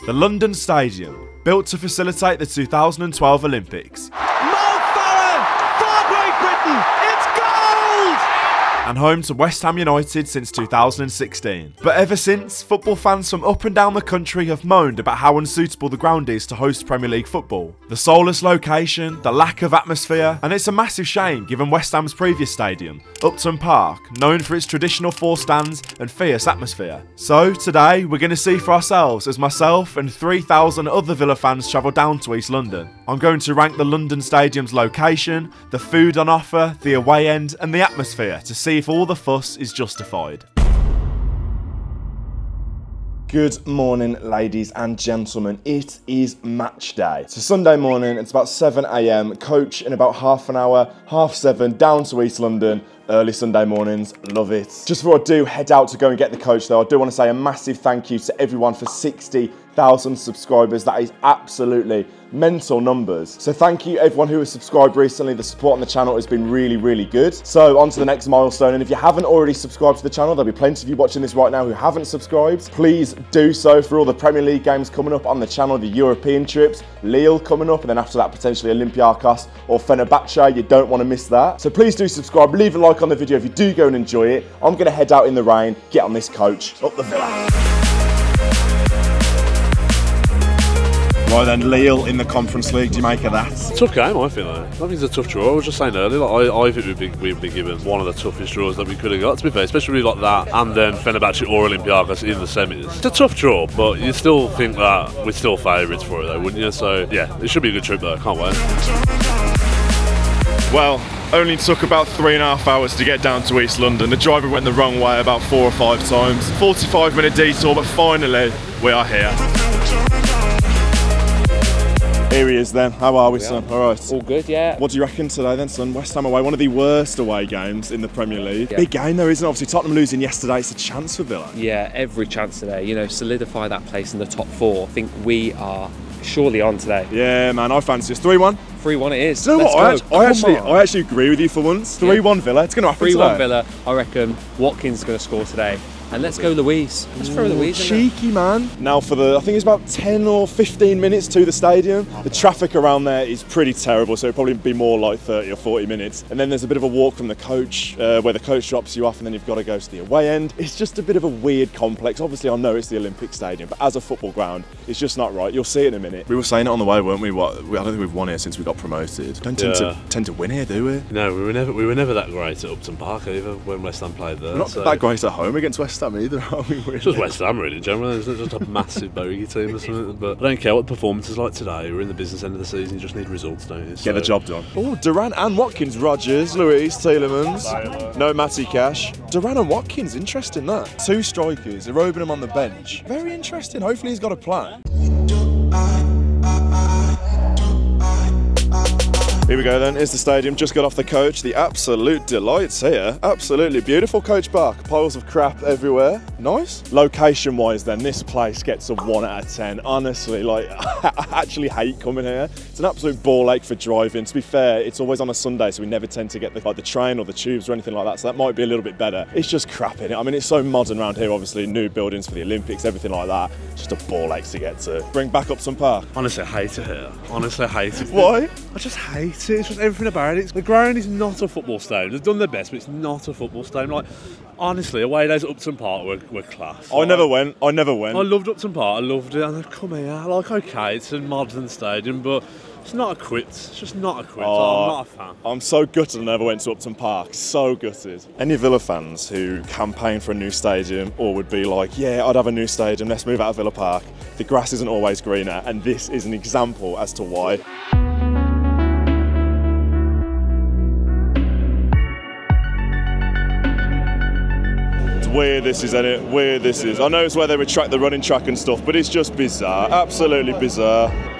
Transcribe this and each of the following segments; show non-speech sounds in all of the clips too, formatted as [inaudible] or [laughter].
The London Stadium, built to facilitate the 2012 Olympics. And home to West Ham United since 2016. But ever since, football fans from up and down the country have moaned about how unsuitable the ground is to host Premier League football. The soulless location, the lack of atmosphere, and it's a massive shame given West Ham's previous stadium, Upton Park, known for its traditional four stands and fierce atmosphere. So today, we're going to see for ourselves as myself and 3,000 other Villa fans travel down to East London. I'm going to rank the London Stadium's location, the food on offer, the away end, and the atmosphere to see if all the fuss is justified. Good morning, ladies and gentlemen. It is match day. A Sunday morning, it's about 7 am. Coach in about half an hour, half seven, down to East London. Early Sunday mornings, love it. Just before I do head out to go and get the coach, though, I do want to say a massive thank you to everyone for 60,000 subscribers. That is absolutely mental numbers. So thank you everyone who has subscribed recently. The support on the channel has been really, really good. So on to the next milestone. And if you haven't already subscribed to the channel, there'll be plenty of you watching this right now who haven't subscribed. Please do so for all the Premier League games coming up on the channel, the European trips, Lille coming up, and then after that, potentially Olympiacos or Fenerbahce. You don't want to miss that. So please do subscribe, leave a like on the video if you do go and enjoy it. I'm going to head out in the rain, get on this coach, up the villa. Right then, Lille in the Conference League. Do you make of that? Tough game, I think. Though. I think it's a tough draw. I was just saying earlier, like, I, I think we've been, we've been given one of the toughest draws that we could have got. To be fair, especially like that, and then Fenerbahce or Olympiacos in the semis. It's a tough draw, but you still think that we're still favourites for it, though, wouldn't you? So yeah, it should be a good trip though. Can't wait. Well, only took about three and a half hours to get down to East London. The driver went the wrong way about four or five times. 45 minute detour, but finally we are here. Here he is then. How are we, son? All right. All good, yeah. What do you reckon today then, son? West Ham away, one of the worst away games in the Premier League. Yeah. Big game though, isn't it? Obviously Tottenham losing yesterday, it's a chance for Villa. Yeah, every chance today. You know, solidify that place in the top four. I think we are surely on today. Yeah, man, I fancy us. 3-1. 3 1 it is. You know Let's what? I, go. I actually. I actually agree with you for once. 3-1 Villa. It's going to happen 3 1. Villa. I reckon Watkins is going to score today. And let's go Luiz. Let's throw Luiz in. Cheeky man. Now for the, I think it's about 10 or 15 minutes to the stadium. The traffic around there is pretty terrible, so it'll probably be more like 30 or 40 minutes. And then there's a bit of a walk from the coach, uh, where the coach drops you off, and then you've got to go to the away end. It's just a bit of a weird complex. Obviously, I know it's the Olympic Stadium, but as a football ground, it's just not right. You'll see it in a minute. We were saying it on the way, weren't we? What, we I don't think we've won here since we got promoted. Don't tend, Yeah. to, tend to win here, do we? No, we were never we were never that great at Upton Park either when West Ham played there. We're not so- that great at home against West Ham either, [laughs] are we? It's just West Ham really in general. It's not just a massive bogey team or something. [laughs] But I don't care what the performance is like today. We're in the business end of the season. You just need results, don't you? Get the job done. Oh, Duran and Watkins, Rogers, Luiz, Tielemans. No Matty Cash. Duran and Watkins, interesting that. Two strikers, they're opening him on the bench. Very interesting. Hopefully he's got a plan. Here we go then, is the stadium. Just got off the coach. The absolute delights here. Absolutely beautiful coach park. Piles of crap everywhere. Nice. Location wise then, this place gets a 1 out of 10. Honestly, like, I [laughs] actually hate coming here. It's an absolute ball ache for driving. To be fair, it's always on a Sunday, so we never tend to get the, like, the train or the tubes or anything like that, so that might be a little bit better. It's just crap in it. I mean, it's so modern around here, obviously, new buildings for the Olympics, everything like that. Just a ball ache to get to. Bring back Upton Park. Honestly, I hate it here. Honestly, I hate it. Why? I just hate it. It's just everything about it. The ground is not a football stadium. They've done their best, but it's not a football stadium. Like, honestly, away days at Upton Park were, were class. I never went. I never went. I loved Upton Park. I loved it. And I'd come here. Like, okay, it's a modern stadium, but it's not equipped. It's just not equipped. Oh. I'm not a fan. I'm so gutted I never went to Upton Park. So gutted. Any Villa fans who campaign for a new stadium or would be like, yeah, I'd have a new stadium, let's move out of Villa Park. The grass isn't always greener, and this is an example as to why. Weird this is, isn't it? Weird this is. I know it's where they retract the running track and stuff, but it's just bizarre. Absolutely bizarre.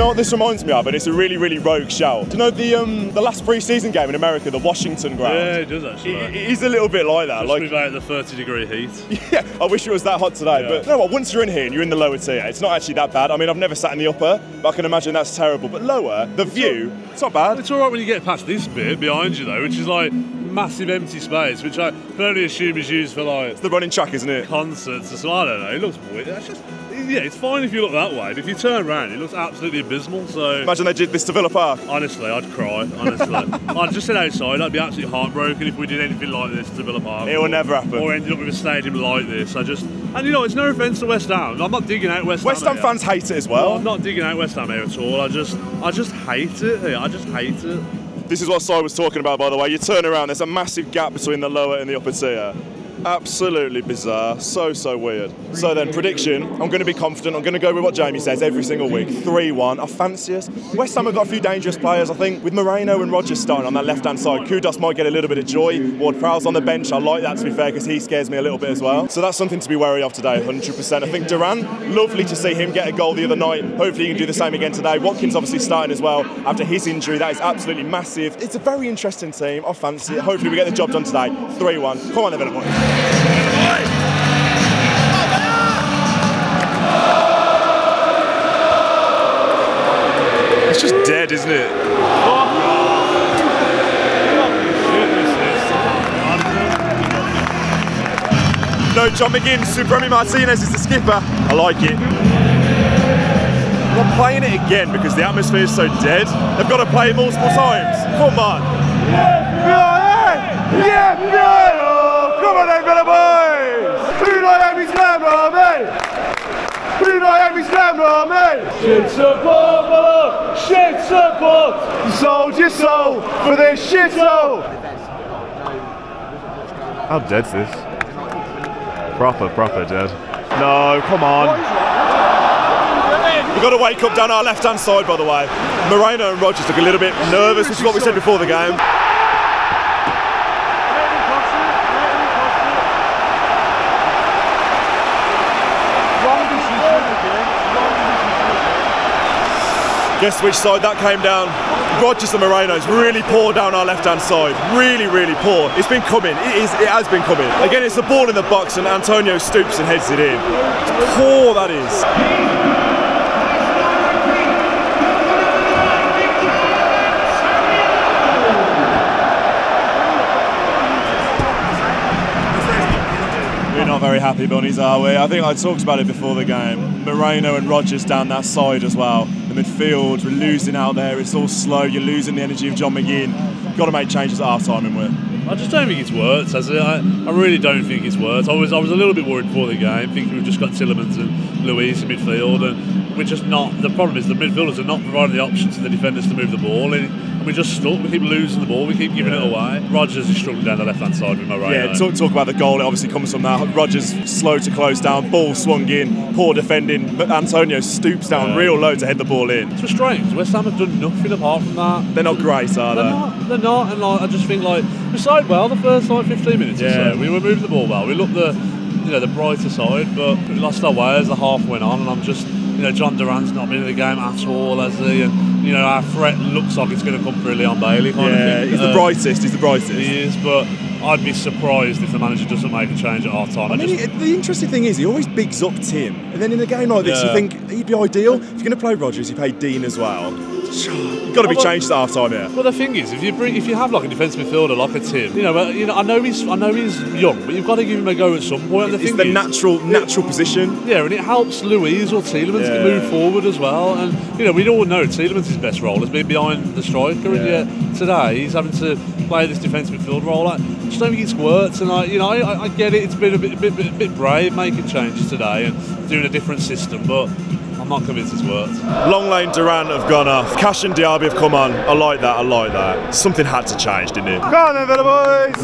Know what this reminds me of? And it's a really, really rogue shout. Do you know the um, the last pre-season game in America, the Washington ground? Yeah, it does actually. It, it is a little bit like that. Just Like, without the 30 degree heat. [laughs] yeah, I wish it was that hot today. Yeah. But you know what? Once you're in here and you're in the lower tier, it's not actually that bad. I mean, I've never sat in the upper, but I can imagine that's terrible. But lower, the view, it's not bad. It's all right when you get past this bit behind you though, which is like massive empty space, which I can only assume is used for like The running track, isn't it? concerts or something. I don't know. It looks weird. It's just, yeah, it's fine if you look that way. But if you turn around, it looks absolutely abysmal. So Imagine they did this to Villa Park. honestly, I'd cry. Honestly, [laughs] I'd just sit outside. I'd be absolutely heartbroken if we did anything like this to Villa Park. It will or- never happen. Or ended up with a stadium like this. I just, and you know, it's no offence to West Ham. I'm not digging out West, Ham. West Ham. Fans hate it as Well, well. I'm not digging out West Ham here at all. I just, I just hate it. Here. I just hate it. This is what Si was talking about, by the way. You turn around, there's a massive gap between the lower and the upper tier. Absolutely bizarre. So, so weird. So then, prediction. I'm going to be confident. I'm going to go with what Jamie says every single week. 3 1. I fancy us. West Ham have got a few dangerous players, I think. With Moreno and Rogers starting on that left hand side, Kudus might get a little bit of joy. Ward Prowse on the bench. I like that, to be fair, because he scares me a little bit as well. So that's something to be wary of today, 100%. I think Duran, lovely to see him get a goal the other night. Hopefully, he can do the same again today. Watkins obviously starting as well after his injury. That is absolutely massive. It's a very interesting team. I fancy it. Hopefully, we get the job done today. 3 1. Come on, boys. It's just dead, isn't it? No, John McGinn, Supremi Martinez is the skipper. I like it. We're playing it again because the atmosphere is so dead. They've got to play it multiple times. Come on. Yeah, yeah, come on then, Villa boys! Bruno Emmy's Glam Army! Bruno Emmy's Glam Army! Shit support, Villa! Shit support! You sold your soul for this shit hole! How dead's this? Proper, proper dead. No, come on. We've got to wake up down our left hand side, by the way. Moreno and Rogers look a little bit nervous, which is what we said before the game. Guess which side that came down? Rogers and Moreno's really poor down our left hand side. Really, really poor. It's been coming. It is. It has been coming. Again, it's the ball in the box, and Antonio stoops and heads it in. Poor that is. We're not very happy bunnies, are we? I think I talked about it before the game. Moreno and Rogers down that side as well. The midfield, we're losing out there. It's all slow. You're losing the energy of John McGinn. Got to make changes at half time, and we're. I just don't think it's worked. It? I, I really don't think it's worked. I was I was a little bit worried before the game, thinking we've just got Tielemans and Luiz in midfield, and we're just not. The problem is the midfielders are not providing the options to the defenders to move the ball, and we're just stuck. We keep losing the ball. We keep giving it away. Rogers is struggling down the left hand side with my right. Yeah, talk, talk about the goal. It obviously comes from that. Rogers slow to close down, ball swung in, poor defending. But Antonio stoops down Yeah. real low to head the ball in. It's frustrating. West Ham have done nothing apart from that. They're not great, are They're they? not. They're not. And like, I just think like we started well the first like 15 minutes Yeah. or so. We were moving the ball well. We looked the you know the brighter side, but we lost our way as the half went on. And I'm just you know Jhon Duran's not been in the game at all, has he? And you know our threat looks like it's going to come through Leon Bailey Yeah, he's the Uh, brightest. He's the brightest. He is, but I'd be surprised if the manager doesn't make a change at half time. I mean, just, the interesting thing is he always bigs up Tim, and then in a game like this, you think he'd be ideal. If you're going to play Rogers, you play Digne as well. You've got to be Well, changed at half time here. Well, the thing is, if you bring, if you have like a defence midfielder like a Tim, you know, well, you know, I know he's, I know he's young, but you've got to give him a go at some point. And the It's thing the is, natural, natural position. Yeah, and it helps Luiz or Tielemans Yeah. to move forward as well. And you know, we all know Tielemans' his best role has been behind the striker, and Yeah. yet today he's having to play this defence midfield role. I just don't think it's worked. And I, you know, I, I get it. It's been a bit, bit, bit, bit brave making changes today and doing a different system, but I'm not convinced it's worked. Long Lane Duran have gone off. Cash and Diaby have come on. I like that. I like that. Something had to change, didn't it? Come on then, Villa boys!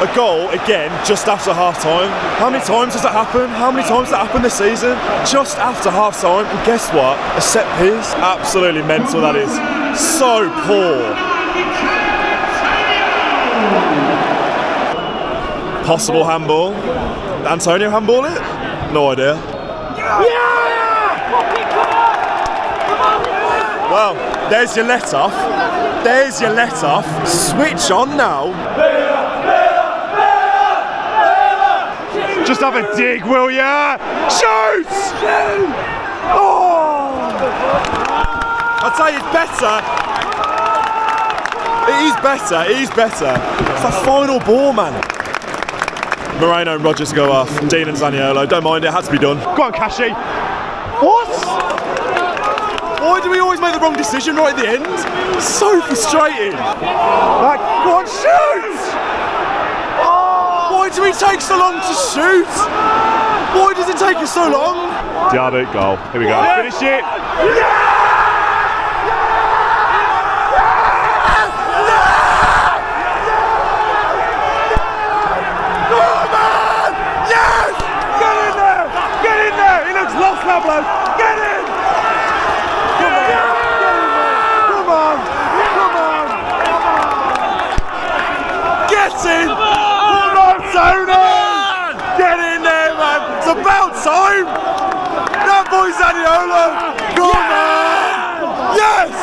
A goal again just after half time. How many times does that happen? How many times does that happen this season? Just after half time. And guess what? A set piece. Absolutely mental that is. So poor. Possible handball. Antonio handball it? No idea. Yeah! yeah! Well, there's your let off. There's your let off. Switch on now. Just have a dig, will ya? Shoot! Oh! I'll tell you, it's better. It is better, it is better. It's that final ball, man. Moreno and Rogers go off. Digne and Zaniolo, don't mind it, had to be done. Go on, Kashi. What? Why do we always make the wrong decision right at the end? So frustrating. Like, go on, shoot! Why do we take so long to shoot? Why does it take us so long? Diaby, goal. Here we go. Finish it. Yes! Get in there! Get in there! He looks lost now, bloke. Get in! Come on! Come on! Come on! Get in! Come on, Tony! Get in there, man! It's about time! That boy Zaniolo! Come on! Yes!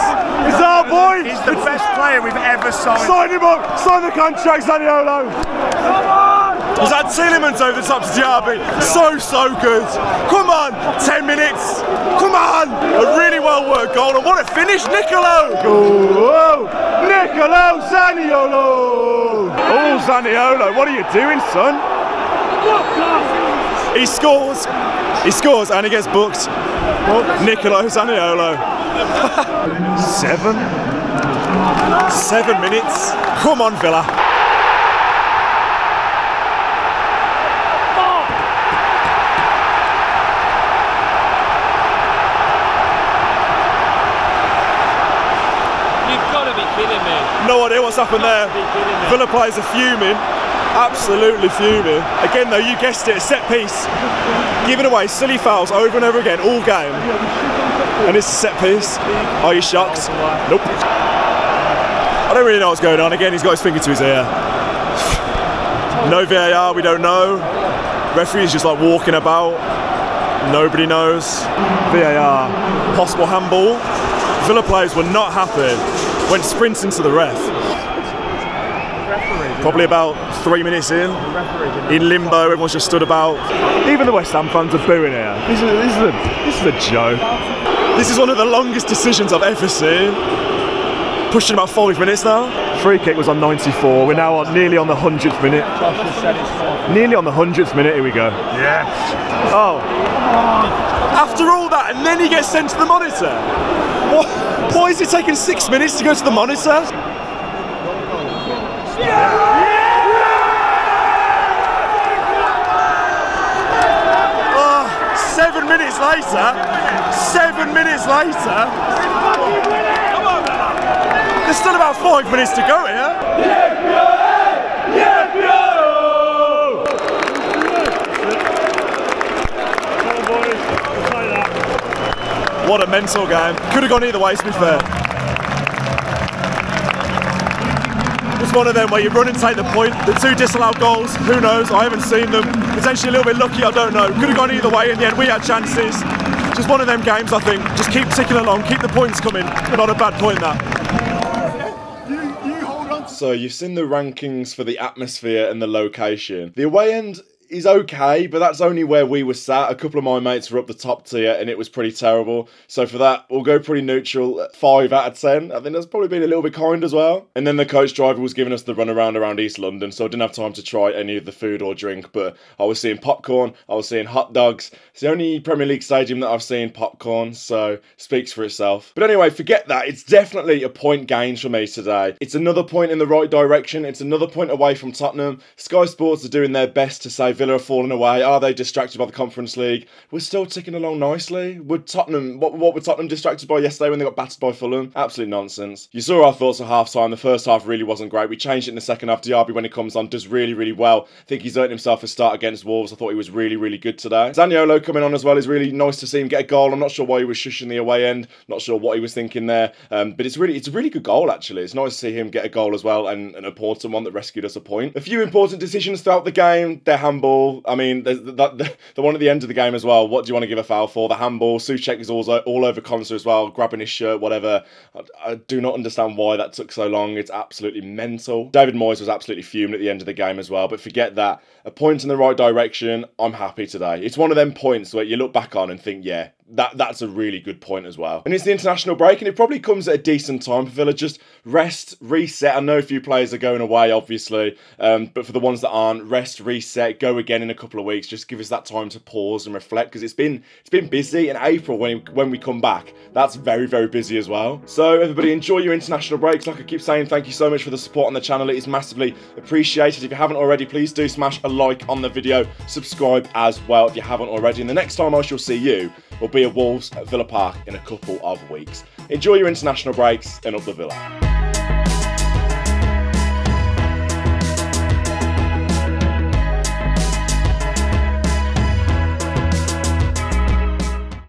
It's our boy! He's the best player we've ever signed. Sign him up! Sign the contract, Zaniolo! Was that Tielemans over the top to Diaby? So, so good. Come on, 10 minutes. Come on. A really well worked goal. And what a finish, Nicolo. Oh, Nicolo Zaniolo! Oh, Zaniolo, what are you doing, son? He scores. He scores and he gets booked. Nicolo Zaniolo. [laughs] Seven? Seven minutes. Come on, Villa. You've got to be kidding me. No idea what's happened there. Villa players are fuming. Absolutely fuming. Again, though, you guessed it, set piece. Giving away silly fouls over and over again all game. And it's a set piece. Are you shocked? Nope. I don't really know what's going on. Again, he's got his finger to his ear. No VAR, we don't know. Referee's just like walking about. Nobody knows. VAR. Possible handball. Villa players were not happy. Went sprinting to the ref. Probably about three minutes in. In limbo, everyone's just stood about. Even the West Ham fans are booing here. This is, this is, a, this is a joke. This is one of the longest decisions I've ever seen. Pushing about five minutes now. Free kick was on 94. We're now on nearly on the 100th minute. Nearly on the 100th minute. Here we go. Yeah. Oh, After all that, and then he gets sent to the monitor. Why is it taking six minutes to go to the monitor? Oh, seven minutes later, seven minutes later, there's still about five minutes to go here. What a mental game. Could have gone either way, to be fair. It's one of them where you run and take the point. The two disallowed goals, who knows? I haven't seen them. Potentially a little bit lucky, I don't know. Could have gone either way in the end. We had chances. Just one of them games, I think. Just keep ticking along, keep the points coming. But not a bad point, that. So you've seen the rankings for the atmosphere and the location. The away end is okay, but that's only where we were sat. A couple of my mates were up the top tier and it was pretty terrible. So for that, we'll go pretty neutral. Five out of ten. I think that's probably been a little bit kind as well. And then the coach driver was giving us the run around around East London, so I didn't have time to try any of the food or drink. But I was seeing popcorn, I was seeing hot dogs. It's the only Premier League stadium that I've seen popcorn, so speaks for itself. But anyway, forget that. It's definitely a point gained for me today. It's another point in the right direction. It's another point away from Tottenham. Sky Sports are doing their best to say Villa are falling away. Are they distracted by the Conference League? We're still ticking along nicely. Would Tottenham, what, what were Tottenham distracted by yesterday when they got battered by Fulham? Absolute nonsense. You saw our thoughts at half time. The first half really wasn't great. We changed it in the second half. Diaby, when he comes on, does really, really well. I think he's earned himself a start against Wolves. I thought he was really, really good today. Zaniolo coming on as well is really nice to see him get a goal. I'm not sure why he was shushing the away end. Not sure what he was thinking there. Um, but it's really, it's a really good goal actually. It's nice to see him get a goal as well and an important one that rescued us a point. A few important decisions throughout the game. They're handball. I mean, the, the, [laughs] the one at the end of the game as well. What do you want to give a foul for? The handball. Souček is also all over Konsa as well, grabbing his shirt, whatever. I, I do not understand why that took so long. It's absolutely mental. David Moyes was absolutely fuming at the end of the game as well. But forget that. A point in the right direction. I'm happy today. It's one of them points where you look back on and think, yeah, that that's a really good point as well. And it's the international break, and it probably comes at a decent time for Villa. Just rest, reset. I know a few players are going away, obviously, um, but for the ones that aren't, rest, reset, go again in a couple of weeks. Just give us that time to pause and reflect because it's been it's been busy. In April, when when we come back, that's very very busy as well. So everybody, enjoy your international breaks. Like I keep saying, thank you so much for the support on the channel. It is massively appreciated. If you haven't already, please do smash a like on the video, subscribe as well if you haven't already. And the next time I shall see you will be at Wolves at Villa Park in a couple of weeks. Enjoy your international breaks and up the Villa.